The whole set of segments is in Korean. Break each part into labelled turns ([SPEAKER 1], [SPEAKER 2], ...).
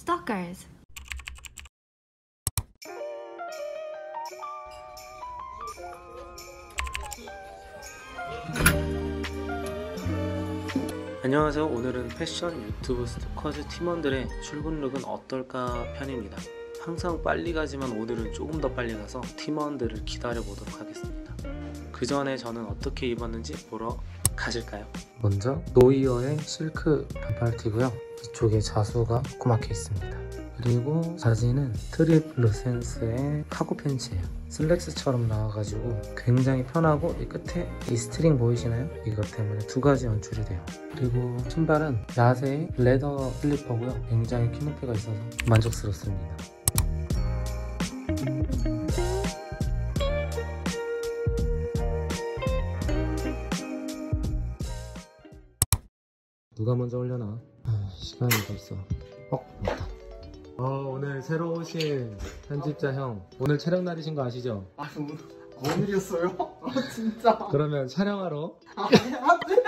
[SPEAKER 1] Stalkers.
[SPEAKER 2] 안녕하세요. 오늘은 패션 유튜브 스토커즈 팀원들의 출근 룩은 어떨까 편입니다. 항상 빨리 가지만 오늘은 조금 더 빨리 가서 팀원들을 기다려 보도록 하겠습니다. 그 전에 저는 어떻게 입었는지 보러 가실까요? 먼저 노이어의 실크 반팔 티고요. 이쪽에 자수가 콕 박혀 있습니다. 그리고 바지는 트립 루센스의 카고 팬츠예요. 슬랙스처럼 나와가지고 굉장히 편하고 이 끝에 이 스트링 보이시나요? 이것 때문에 두 가지 연출이 돼요. 그리고 신발은 야세의 레더 슬리퍼고요. 굉장히 키높이가 있어서 만족스럽습니다. 누가 먼저 오려나? 아, 시간이 벌써. 어, 맞다. 어, 오늘 새로 오신 편집자 형. 오늘 촬영 날이신 거 아시죠?
[SPEAKER 3] 아 오늘 오늘이었어요? 아 진짜
[SPEAKER 2] 그러면 촬영하러
[SPEAKER 3] 아 안돼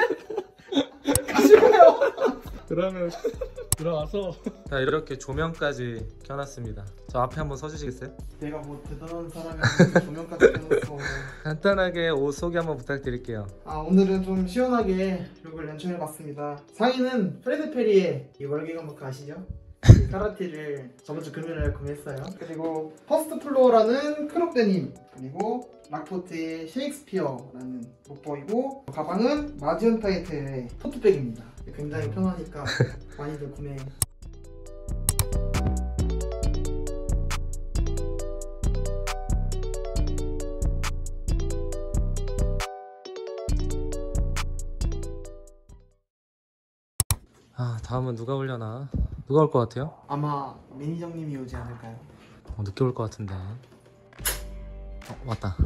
[SPEAKER 3] 가시고요
[SPEAKER 2] 그러면 들어와서 자 이렇게 조명까지 켜놨습니다 저 앞에 한번 서주시겠어요?
[SPEAKER 3] 내가 뭐 대단한 사람이 아닌데 조명까지
[SPEAKER 2] 간단하게 옷 소개 한번 부탁드릴게요.
[SPEAKER 3] 아 오늘은 좀 시원하게 룩을 연출해봤습니다. 상의는 프레드 페리의 이 월계관부터 아시죠? 이 카라티를 저번 주 금요일에 구매했어요. 그리고 퍼스트 플로어라는 크롭 데님 그리고 락포트의 셰익스피어라는 목버이고 가방은 마지온 타이틀의 토트백입니다. 굉장히 편하니까 많이들 구매해
[SPEAKER 2] 아 다음은 누가 올려나 누가 올 것 같아요?
[SPEAKER 3] 아마 매니저님이 오지 않을까요?
[SPEAKER 2] 어, 늦게 올 것 같은데 어, 왔다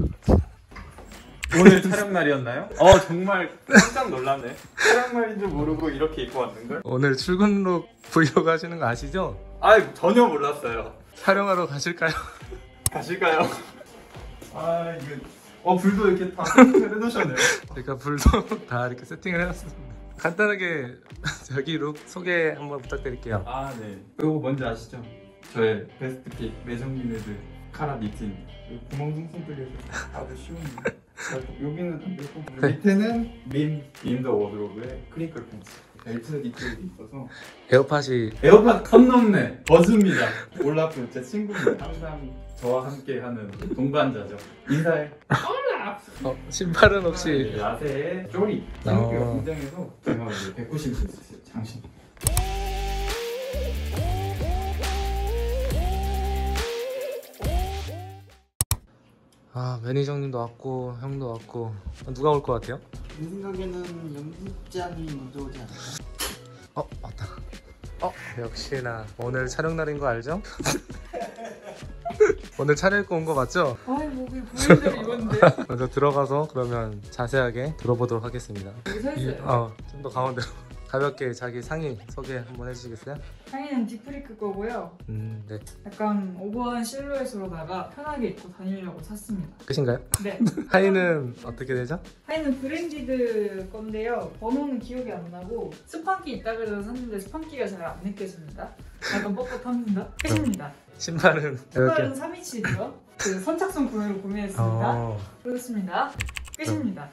[SPEAKER 4] 오늘 촬영 날이었나요? 어 정말 깜짝 놀랐네. 촬영 날인 줄 모르고 이렇게 입고 왔는 걸?
[SPEAKER 2] 오늘 출근룩 브이로그 하시는 거 아시죠?
[SPEAKER 4] 아 전혀 몰랐어요.
[SPEAKER 2] 촬영하러 가실까요?
[SPEAKER 4] 가실까요? 아 이거 어 불도 이렇게 다 세팅을 해놓으셨네요.
[SPEAKER 2] 제가 불도 다 이렇게 세팅을 해놨습니다 간단하게 저기 룩 소개 한번 부탁드릴게요
[SPEAKER 4] 아 네. 이거 뭔지 아시죠? 저의 베스트 픽 매정미네드 카라 니트입니다. 이 구멍 숭숭 뚫려서 아주 쉬운데. 여기는 담배고
[SPEAKER 2] 네.
[SPEAKER 4] 밑에는 민 인더 워드로브의 크링클 팬츠. 벨트 디테일이 있어서
[SPEAKER 2] 에어팟이
[SPEAKER 4] 에어팟 턴 넘네 버즈입니다 올라프 제 친구입니다 항상 저와 함께 하는 동반자죠 인사해
[SPEAKER 2] 어, 신발은 혹시
[SPEAKER 4] 야세의 쪼리
[SPEAKER 2] 어.
[SPEAKER 4] 생각보다 굉장해서 제가 이제 190 있었어요 장신
[SPEAKER 2] 아 매니저님도 왔고 형도 왔고 누가 올 것 같아요?
[SPEAKER 3] 내 생각에는 연습장이 먼저 오지 않을까?
[SPEAKER 2] 어 왔다 어 역시나 오늘 촬영 날인 거 알죠? 오늘 촬영 입고 온 거 맞죠?
[SPEAKER 5] 아이 목이 보이는데 입었는데.
[SPEAKER 2] 먼저 들어가서 그러면 자세하게 들어보도록 하겠습니다.
[SPEAKER 5] 여기 서 있어요
[SPEAKER 2] 어좀 더 가운데로 가볍게 자기 상의 소개 한번 해주시겠어요?
[SPEAKER 5] 상의는 디프리크 거고요.
[SPEAKER 2] 음 네.
[SPEAKER 5] 약간 오버한 실루엣으로다가 편하게 입고 다니려고 샀습니다.
[SPEAKER 2] 끝인가요?
[SPEAKER 5] 네.
[SPEAKER 2] 하의는 어떻게 되죠?
[SPEAKER 5] 하의는 브랜디드 건데요. 번호는 기억이 안 나고 스판키 있다 그래서 샀는데 스판키가 잘 안 느껴집니다. 약간 뻣뻣합니다. 끝입니다.
[SPEAKER 2] 신발은
[SPEAKER 5] 신발은 327이요 그 선착순 구매로 구매했습니다.
[SPEAKER 2] 어,
[SPEAKER 5] 그렇습니다. 끝입니다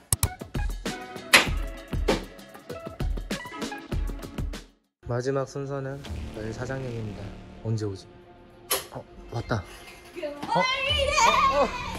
[SPEAKER 2] 마지막 순서는 저희 사장님입니다 언제 오지? 어 왔다 어? 어? 어?